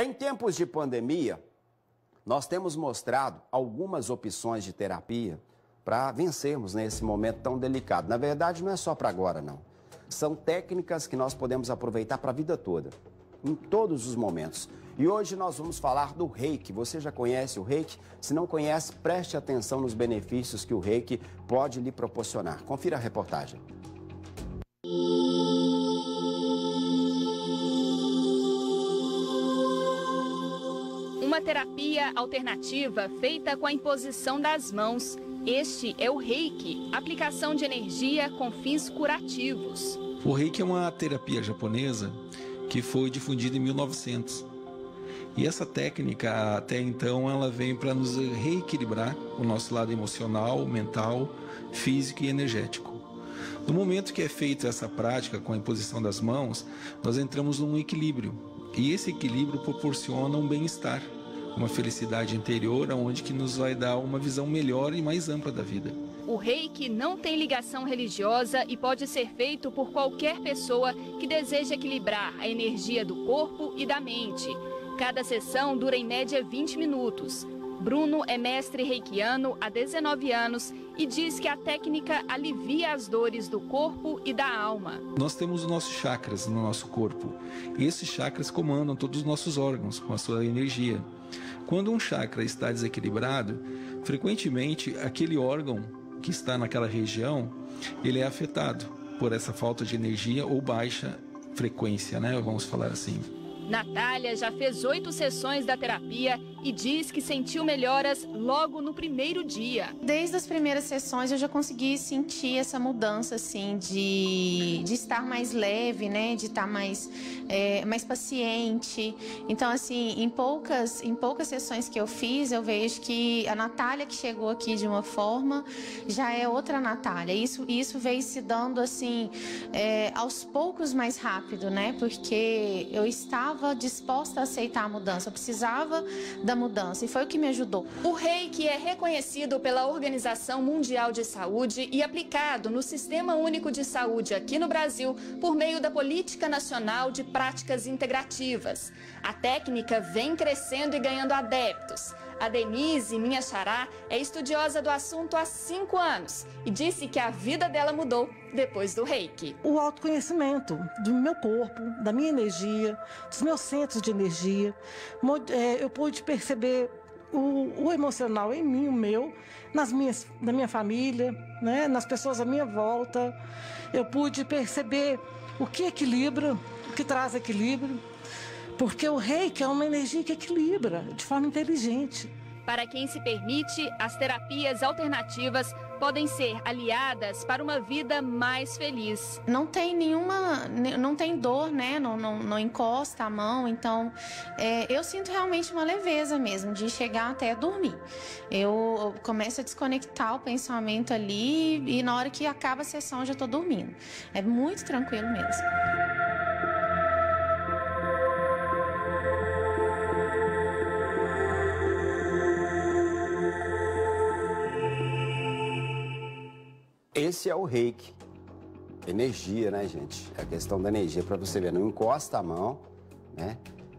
Em tempos de pandemia, nós temos mostrado algumas opções de terapia para vencermos nesse momento tão delicado. Na verdade, não é só para agora, não. São técnicas que nós podemos aproveitar para a vida toda, em todos os momentos. E hoje nós vamos falar do reiki. Você já conhece o reiki? Se não conhece, preste atenção nos benefícios que o reiki pode lhe proporcionar. Confira a reportagem. Uma terapia alternativa feita com a imposição das mãos. Este é o reiki, aplicação de energia com fins curativos. O reiki é uma terapia japonesa que foi difundida em 1900 e essa técnica, até então, ela vem para nos reequilibrar o nosso lado emocional, mental, físico e energético. No momento que é feita essa prática com a imposição das mãos, nós entramos num equilíbrio. E esse equilíbrio proporciona um bem-estar, uma felicidade interior, onde que nos vai dar uma visão melhor e mais ampla da vida. O reiki não tem ligação religiosa e pode ser feito por qualquer pessoa que deseja equilibrar a energia do corpo e da mente. Cada sessão dura em média 20 minutos. Bruno é mestre reikiano há 19 anos e diz que a técnica alivia as dores do corpo e da alma. Nós temos os nossos chakras no nosso corpo e esses chakras comandam todos os nossos órgãos com a sua energia. Quando um chakra está desequilibrado, frequentemente aquele órgão que está naquela região, ele é afetado por essa falta de energia ou baixa frequência, né? Vamos falar assim. Natália já fez oito sessões da terapia e diz que sentiu melhoras logo no primeiro dia. Desde as primeiras sessões eu já consegui sentir essa mudança, assim, de, de estar mais leve, né? De estar mais, é, mais paciente. Então, assim, em poucas, em poucas sessões que eu fiz, eu vejo que a Natália que chegou aqui de uma forma já é outra Natália. Isso, isso veio se dando, assim, é, aos poucos mais rápido, né? Porque eu estava disposta a aceitar a mudança. Eu precisava da mudança e foi o que me ajudou. O reiki é reconhecido pela Organização Mundial de Saúde e aplicado no Sistema Único de Saúde aqui no Brasil por meio da Política Nacional de Práticas Integrativas. A técnica vem crescendo e ganhando adeptos. A Denise, minha xará, é estudiosa do assunto há cinco anos e disse que a vida dela mudou depois do reiki. O autoconhecimento do meu corpo, da minha energia, dos meus centros de energia. É, eu pude perceber o, o, emocional em mim, o meu, nas minhas, na minha família, né, nas pessoas à minha volta. Eu pude perceber o que equilibra, o que traz equilíbrio. Porque o reiki é uma energia que equilibra de forma inteligente. Para quem se permite, as terapias alternativas podem ser aliadas para uma vida mais feliz. Não tem nenhuma, não tem dor, né? Não, não, não encosta a mão, então é, eu sinto realmente uma leveza mesmo de chegar até dormir. Eu começo a desconectar o pensamento ali e na hora que acaba a sessão eu já estou dormindo. É muito tranquilo mesmo. Esse é o reiki. Energia, né, gente? É a questão da energia para você ver. Não encosta a mão, né?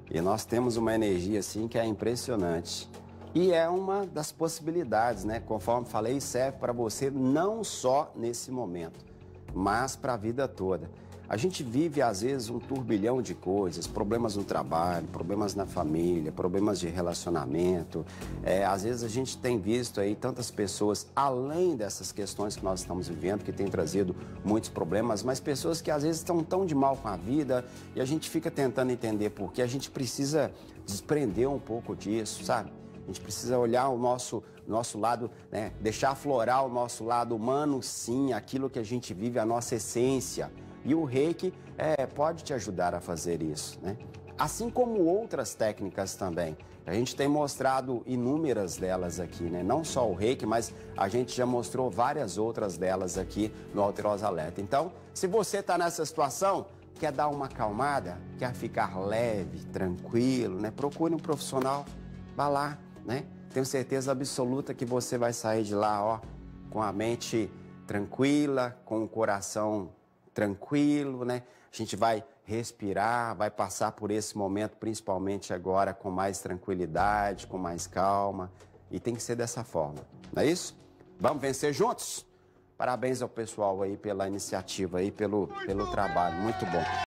E nós temos uma energia assim que é impressionante. E é uma das possibilidades, né? Conforme falei, serve para você não só nesse momento, mas para a vida toda. A gente vive, às vezes, um turbilhão de coisas, problemas no trabalho, problemas na família, problemas de relacionamento. É, às vezes a gente tem visto aí tantas pessoas, além dessas questões que nós estamos vivendo, que tem trazido muitos problemas, mas pessoas que às vezes estão tão de mal com a vida e a gente fica tentando entender por que a gente precisa desprender um pouco disso, sabe? A gente precisa olhar o nosso, nosso lado, né? deixar aflorar o nosso lado humano, sim, aquilo que a gente vive, a nossa essência. E o reiki é, pode te ajudar a fazer isso, né? Assim como outras técnicas também. A gente tem mostrado inúmeras delas aqui, né? Não só o reiki, mas a gente já mostrou várias outras delas aqui no Alterosa Alerta. Então, se você está nessa situação, quer dar uma acalmada, quer ficar leve, tranquilo, né? Procure um profissional, vá lá, né? Tenho certeza absoluta que você vai sair de lá, ó, com a mente tranquila, com o coração tranquilo, né? A gente vai respirar, vai passar por esse momento, principalmente agora, com mais tranquilidade, com mais calma. E tem que ser dessa forma, não é isso? Vamos vencer juntos? Parabéns ao pessoal aí pela iniciativa aí, pelo, pelo trabalho. Muito bom.